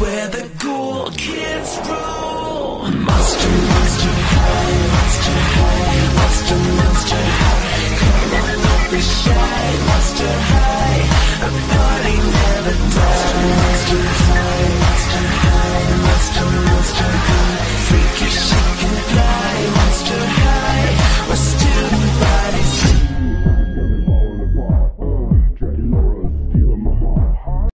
Where the cool kids rule. Monster, monster, high, monster, high, monster, monster, high. Come on, don't be shy, monster.